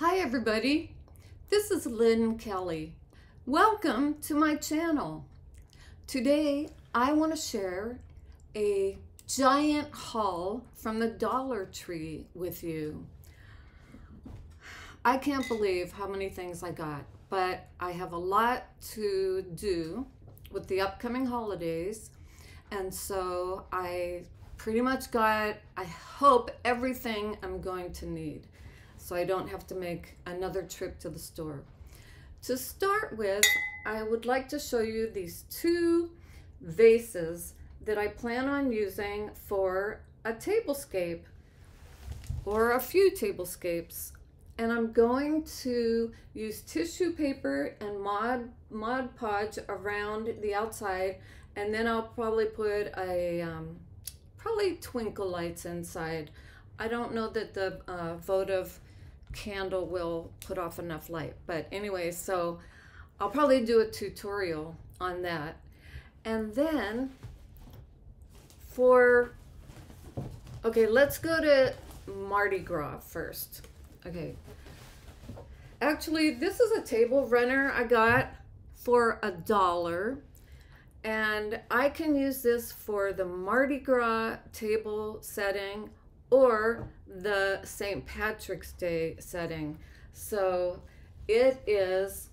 Hi everybody, this is Lynn Kelley. Welcome to my channel. Today I want to share a giant haul from the Dollar Tree with you. I can't believe how many things I got, but I have a lot to do with the upcoming holidays and so I pretty much got, I hope, everything I'm going to need so I don't have to make another trip to the store. To start with, I would like to show you these two vases that I plan on using for a tablescape or a few tablescapes. And I'm going to use tissue paper and Mod, Mod Podge around the outside. And then I'll probably put a, um, probably twinkle lights inside. I don't know that the uh, votive candle will put off enough light. But anyway, so I'll probably do a tutorial on that. And then for, okay, let's go to Mardi Gras first. Okay. Actually, this is a table runner I got for a dollar. And I can use this for the Mardi Gras table setting or the St. Patrick's Day setting. So it is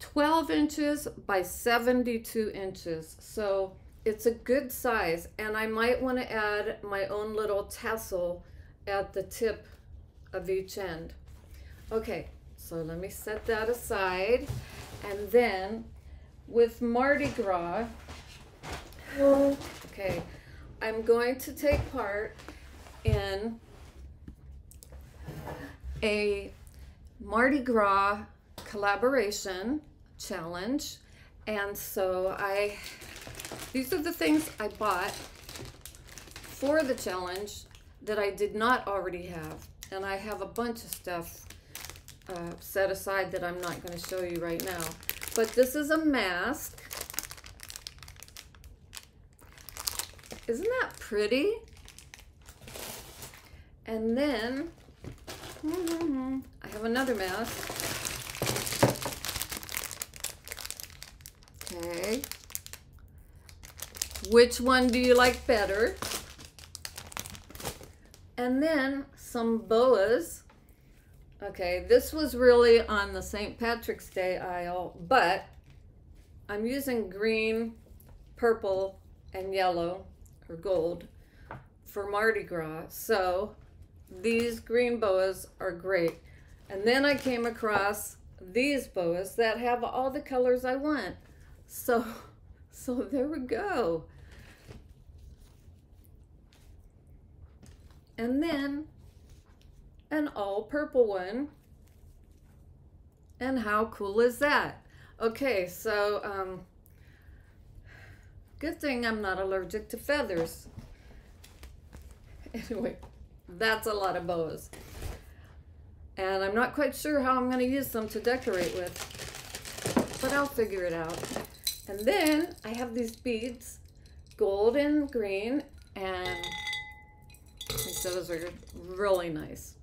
12 inches by 72 inches. So it's a good size and I might want to add my own little tassel at the tip of each end. Okay, so let me set that aside. And then with Mardi Gras, okay, I'm going to take part in a Mardi Gras collaboration challenge. And so I, these are the things I bought for the challenge that I did not already have. And I have a bunch of stuff uh, set aside that I'm not going to show you right now. But this is a mask. Isn't that pretty? And then I have another mask. Okay. Which one do you like better? And then some boas. Okay, this was really on the St. Patrick's Day aisle, but I'm using green, purple, and yellow, or gold, for Mardi Gras. So these green boas are great. And then I came across these boas that have all the colors I want. So, so there we go. And then an all purple one. And how cool is that? Okay, so um, good thing I'm not allergic to feathers. Anyway, that's a lot of bows. And I'm not quite sure how I'm going to use them to decorate with, but I'll figure it out. And then I have these beads, gold and green, and those are really nice.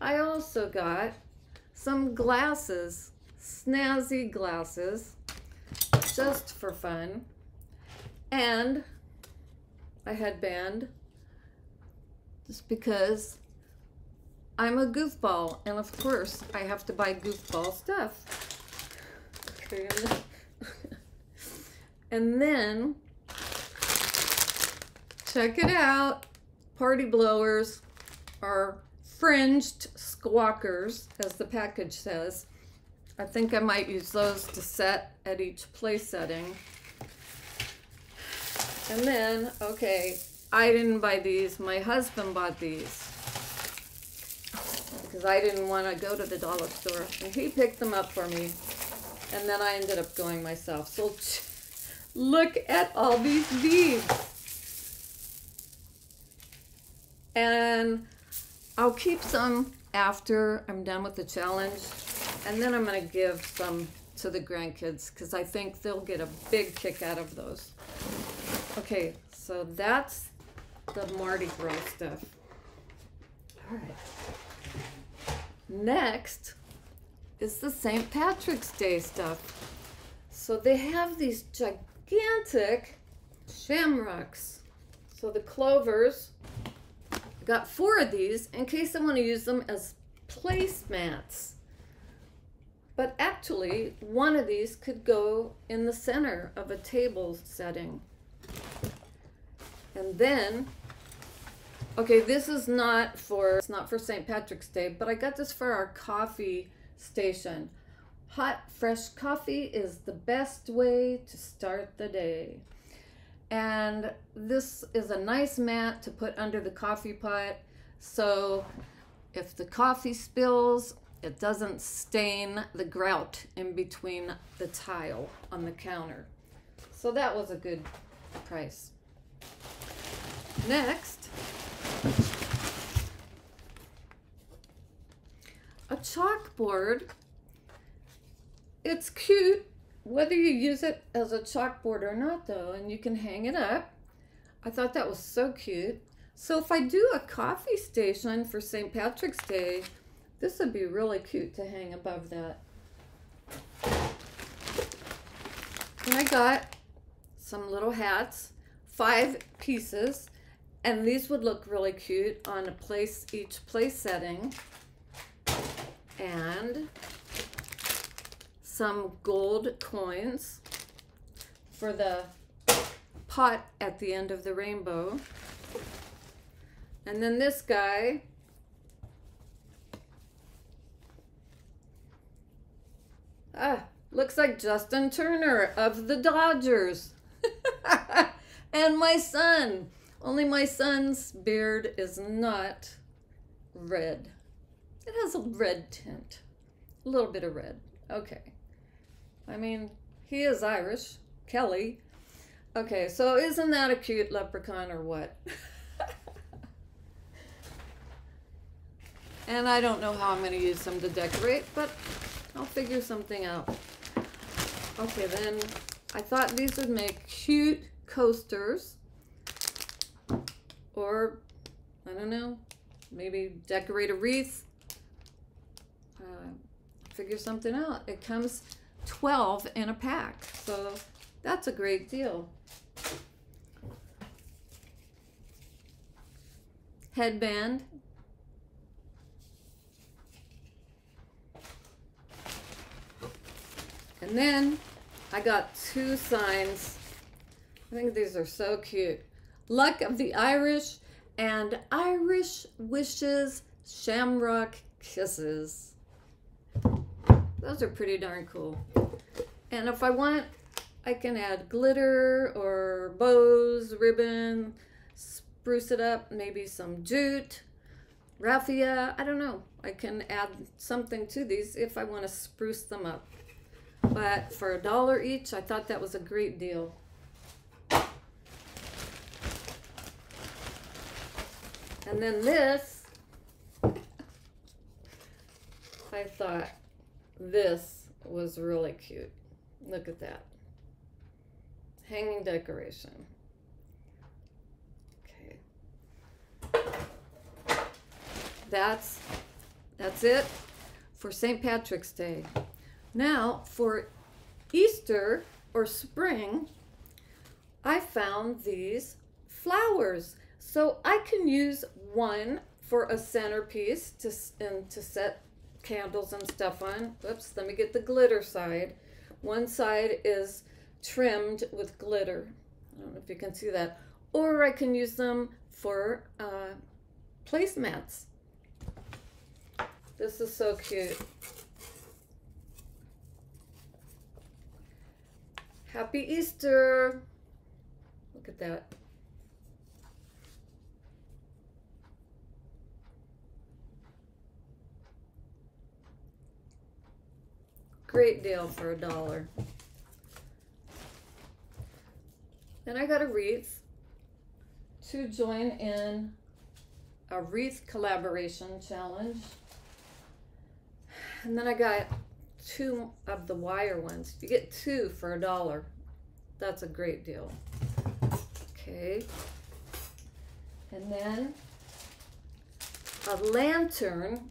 I also got some glasses, snazzy glasses, just for fun, and a headband just because I'm a goofball, and of course I have to buy goofball stuff. and then, check it out, party blowers are fringed squawkers, as the package says. I think I might use those to set at each play setting. And then, okay, I didn't buy these. My husband bought these. Because I didn't want to go to the dollar store. And he picked them up for me. And then I ended up going myself. So look at all these beads. And I'll keep some after I'm done with the challenge. And then I'm going to give some to the grandkids because I think they'll get a big kick out of those. Okay, so that's the Mardi Gras stuff. All right. Next is the St. Patrick's Day stuff. So they have these gigantic shamrocks. So the clovers, I got four of these in case I want to use them as placemats. But actually, one of these could go in the center of a table setting. And then, okay, this is not for, it's not for St. Patrick's Day, but I got this for our coffee station. Hot, fresh coffee is the best way to start the day. And this is a nice mat to put under the coffee pot. So if the coffee spills it doesn't stain the grout in between the tile on the counter. So that was a good price. Next, a chalkboard. It's cute whether you use it as a chalkboard or not though, and you can hang it up. I thought that was so cute. So if I do a coffee station for St. Patrick's Day, this would be really cute to hang above that. And I got some little hats, five pieces, and these would look really cute on a place, each place setting. And some gold coins for the pot at the end of the rainbow. And then this guy Ah, looks like Justin Turner of the Dodgers. And my son. Only my son's beard is not red. It has a red tint. A little bit of red. Okay. I mean, he is Irish. Kelley. Okay, so isn't that a cute leprechaun or what? and I don't know how I'm going to use them to decorate, but I'll figure something out. Okay, then I thought these would make cute coasters. Or, I don't know, maybe decorate a wreath. Uh, figure something out. It comes 12 in a pack, so that's a great deal. Headband, And then I got two signs. I think these are so cute. Luck of the Irish and Irish Wishes Shamrock Kisses. Those are pretty darn cool. And if I want, I can add glitter or bows, ribbon, spruce it up, maybe some jute, raffia, I don't know. I can add something to these if I want to spruce them up. But for a dollar each, I thought that was a great deal. And then this, I thought this was really cute. Look at that. Hanging decoration. Okay. That's that's it for St. Patrick's Day. Now, for Easter or spring, I found these flowers. So I can use one for a centerpiece to, and to set candles and stuff on. Oops, let me get the glitter side. One side is trimmed with glitter. I don't know if you can see that. Or I can use them for uh, placemats. This is so cute. Happy Easter. Look at that. Great deal for a dollar. Then I got a wreath to join in a wreath collaboration challenge. And then I got two of the wire ones. You get two for a dollar. That's a great deal. Okay. And then a lantern.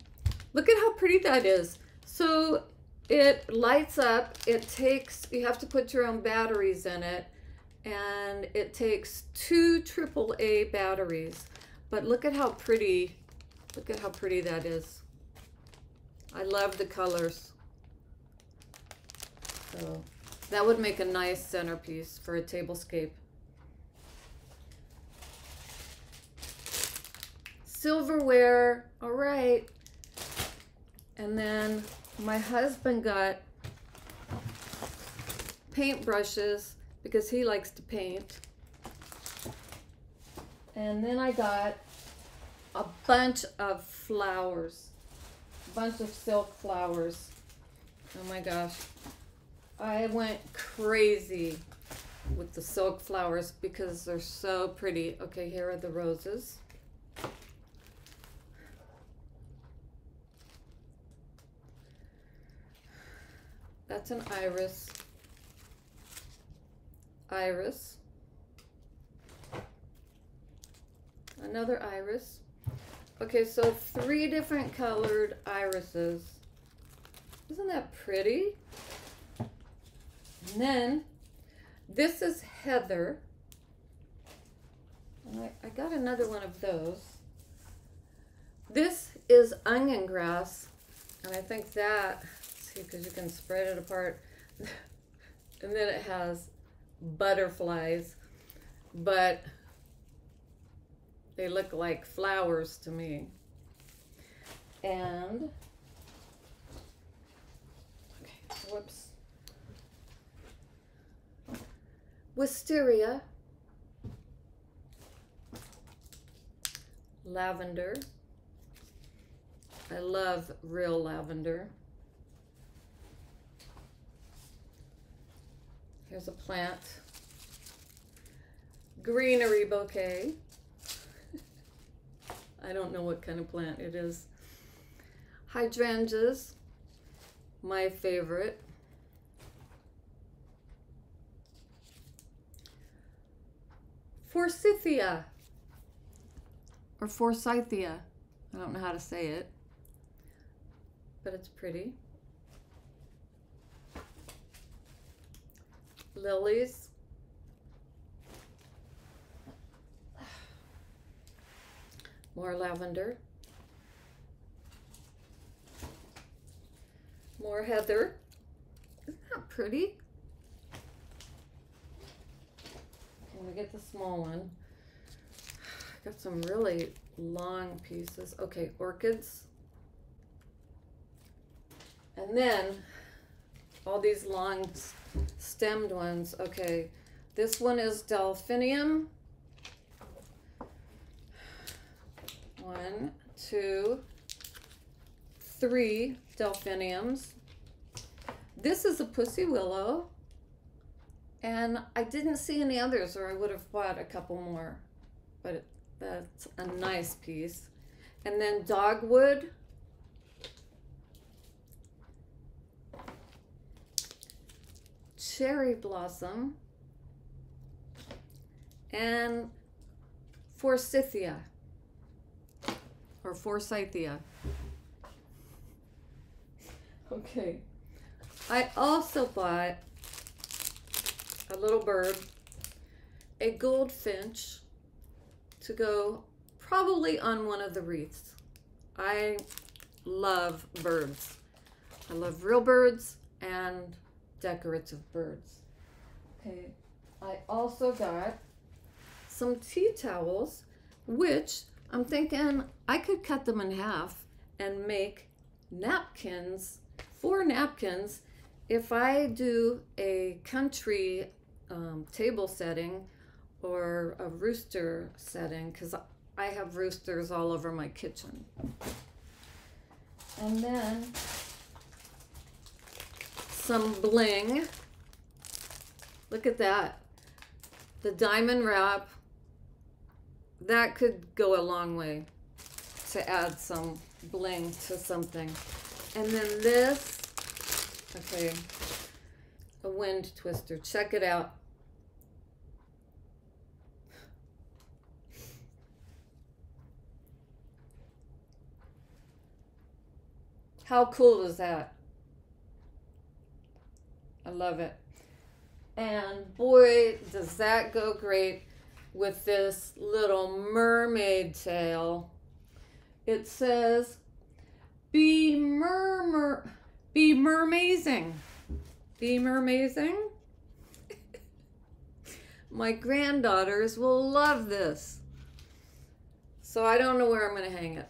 Look at how pretty that is. So it lights up. It takes, you have to put your own batteries in it. And it takes two AAA batteries. But look at how pretty, look at how pretty that is. I love the colors. So that would make a nice centerpiece for a tablescape. Silverware, all right. And then my husband got paint brushes because he likes to paint. And then I got a bunch of flowers, a bunch of silk flowers. Oh my gosh. I went crazy with the silk flowers because they're so pretty. Okay, here are the roses. That's an iris. Iris. Another iris. Okay, so three different colored irises. Isn't that pretty? And then this is heather. I, I got another one of those. This is onion grass, and I think that, because you can spread it apart. and then it has butterflies, but they look like flowers to me. And, okay, whoops. wisteria, lavender. I love real lavender. Here's a plant. Greenery bouquet. I don't know what kind of plant it is. Hydrangeas, my favorite. Forsythia or Forsythia. I don't know how to say it, but it's pretty. Lilies. More lavender. More heather. Isn't that pretty? Let me get the small one. I Got some really long pieces. Okay, orchids. And then all these long stemmed ones. Okay, this one is delphinium. One, two, three delphiniums. This is a pussy willow. And I didn't see any others, or I would have bought a couple more. But it, that's a nice piece. And then dogwood. Cherry blossom. And forsythia. Or forsythia. Okay. I also bought a little bird, a goldfinch to go probably on one of the wreaths. I love birds. I love real birds and decorative birds. Okay, I also got some tea towels, which I'm thinking I could cut them in half and make napkins, four napkins. If I do a country um, table setting or a rooster setting because I have roosters all over my kitchen. And then some bling. Look at that. The diamond wrap. That could go a long way to add some bling to something. And then this, okay, a wind twister. Check it out. How cool is that? I love it. And boy, does that go great with this little mermaid tail. It says, be murmur, be mermazing. Be mermazing. My granddaughters will love this. So I don't know where I'm going to hang it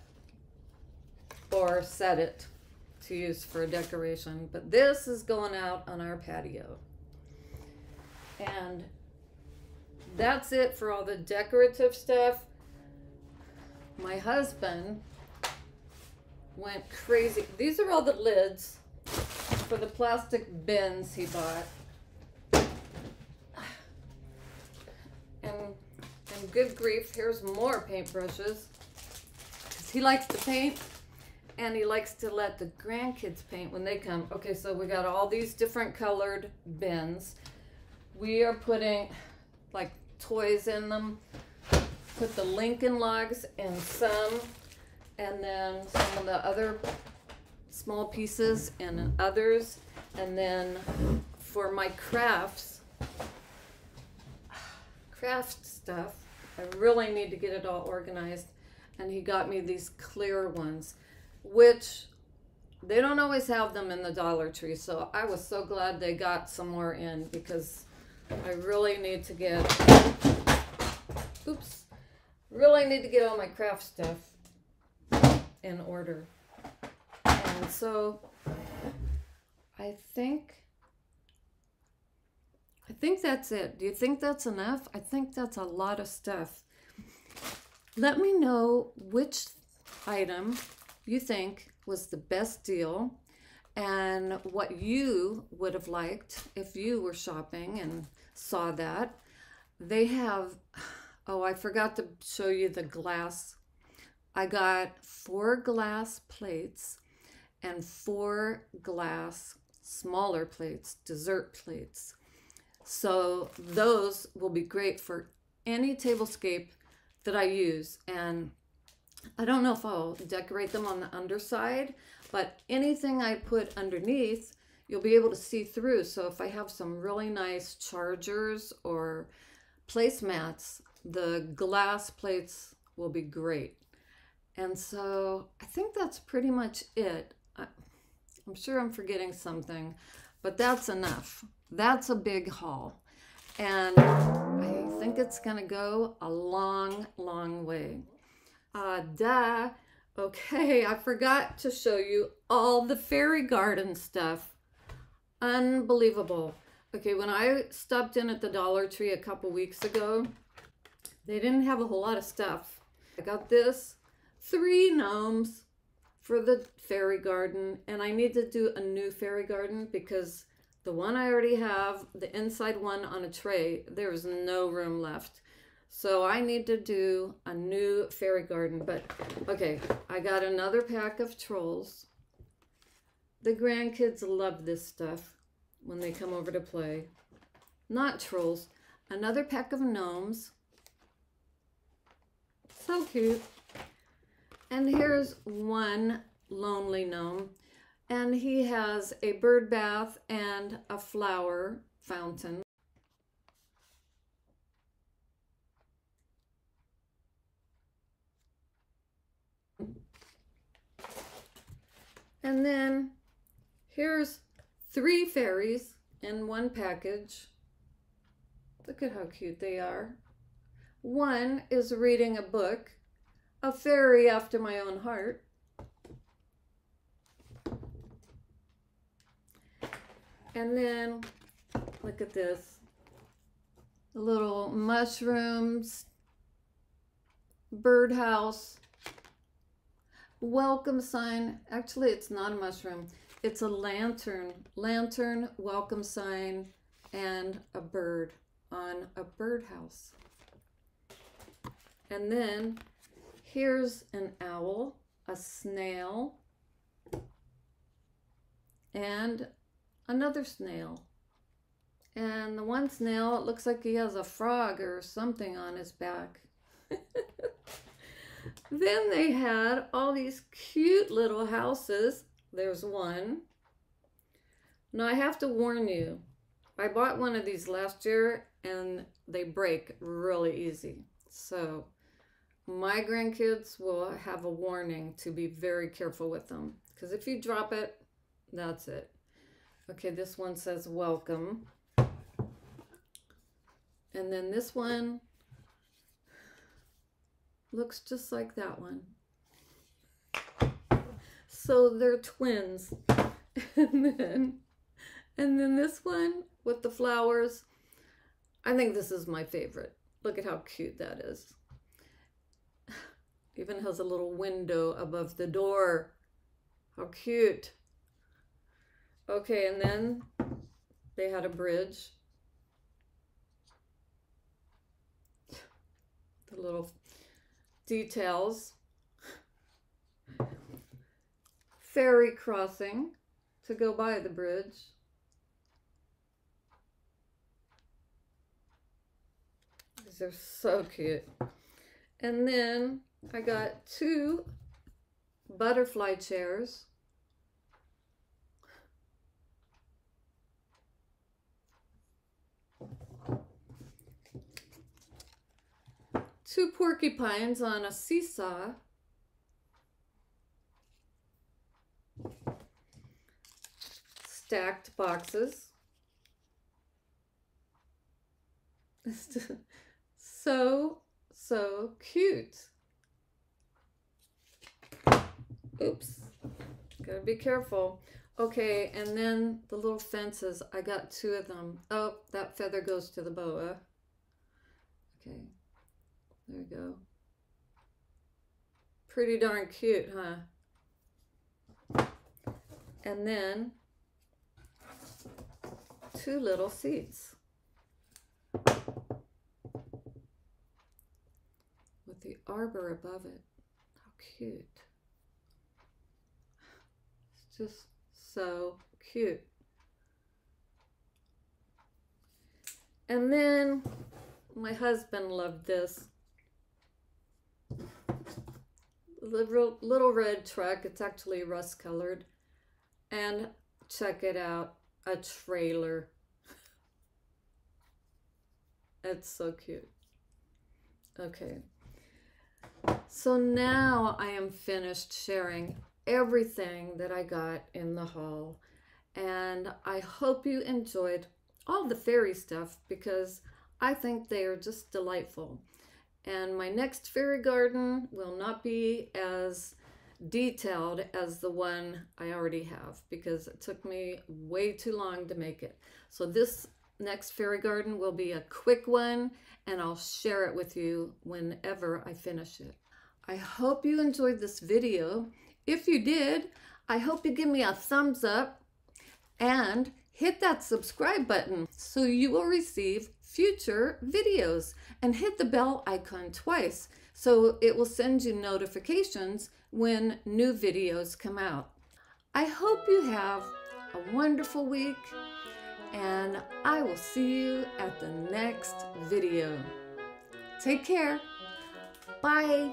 or set it to use for a decoration, but this is going out on our patio. And that's it for all the decorative stuff. My husband went crazy. These are all the lids for the plastic bins he bought. And, and good grief, here's more paintbrushes. Because he likes to paint and he likes to let the grandkids paint when they come. Okay, so we got all these different colored bins. We are putting like toys in them. Put the Lincoln logs in some, and then some of the other small pieces in others. And then for my crafts, craft stuff, I really need to get it all organized. And he got me these clear ones which they don't always have them in the Dollar Tree. So I was so glad they got some more in because I really need to get, oops, really need to get all my craft stuff in order. And so I think, I think that's it. Do you think that's enough? I think that's a lot of stuff. Let me know which item you think was the best deal and what you would have liked if you were shopping and saw that. They have, oh, I forgot to show you the glass. I got four glass plates and four glass smaller plates, dessert plates. So those will be great for any tablescape that I use. And I don't know if I'll decorate them on the underside, but anything I put underneath, you'll be able to see through. So if I have some really nice chargers or placemats, the glass plates will be great. And so I think that's pretty much it. I, I'm sure I'm forgetting something, but that's enough. That's a big haul. And I think it's going to go a long, long way. Uh, duh. Okay, I forgot to show you all the fairy garden stuff. Unbelievable. Okay, when I stopped in at the Dollar Tree a couple weeks ago, they didn't have a whole lot of stuff. I got this, three gnomes for the fairy garden, and I need to do a new fairy garden because the one I already have, the inside one on a tray, there is no room left. So I need to do a new fairy garden. But okay, I got another pack of trolls. The grandkids love this stuff when they come over to play. Not trolls, another pack of gnomes. So cute. And here's one lonely gnome. And he has a bird bath and a flower fountain. And then here's three fairies in one package. Look at how cute they are. One is reading a book, A Fairy After My Own Heart. And then, look at this. Little mushrooms, birdhouse, welcome sign. Actually, it's not a mushroom. It's a lantern. Lantern, welcome sign, and a bird on a birdhouse. And then here's an owl, a snail, and another snail. And the one snail, it looks like he has a frog or something on his back. Then they had all these cute little houses. there's one. Now I have to warn you, I bought one of these last year and they break really easy. So my grandkids will have a warning to be very careful with them because if you drop it, that's it. Okay, this one says welcome. And then this one looks just like that one. So they're twins. and then and then this one with the flowers. I think this is my favorite. Look at how cute that is. Even has a little window above the door. How cute. Okay, and then they had a bridge. The little details. Fairy crossing to go by the bridge. These are so cute. And then I got two butterfly chairs. Two porcupines on a seesaw. Stacked boxes. so, so cute. Oops. Gotta be careful. Okay, and then the little fences. I got two of them. Oh, that feather goes to the boa. Okay, there we go. Pretty darn cute, huh? And then two little seats. With the arbor above it. How cute. It's just so cute. And then my husband loved this. Little, little red truck. It's actually rust colored. And check it out. A trailer. it's so cute. Okay. So now I am finished sharing everything that I got in the haul. And I hope you enjoyed all the fairy stuff because I think they are just delightful. And my next fairy garden will not be as detailed as the one I already have because it took me way too long to make it. So this next fairy garden will be a quick one and I'll share it with you whenever I finish it. I hope you enjoyed this video. If you did, I hope you give me a thumbs up and hit that subscribe button so you will receive future videos and hit the bell icon twice so it will send you notifications when new videos come out. I hope you have a wonderful week and I will see you at the next video. Take care. Bye.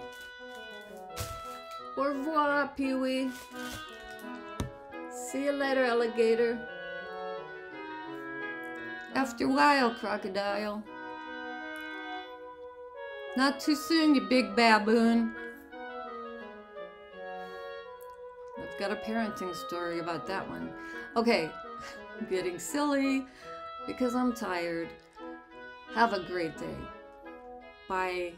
Au revoir, Pee-wee. See you later, alligator. After a while, crocodile. Not too soon, you big baboon. I've got a parenting story about that one. Okay, I'm getting silly because I'm tired. Have a great day. Bye.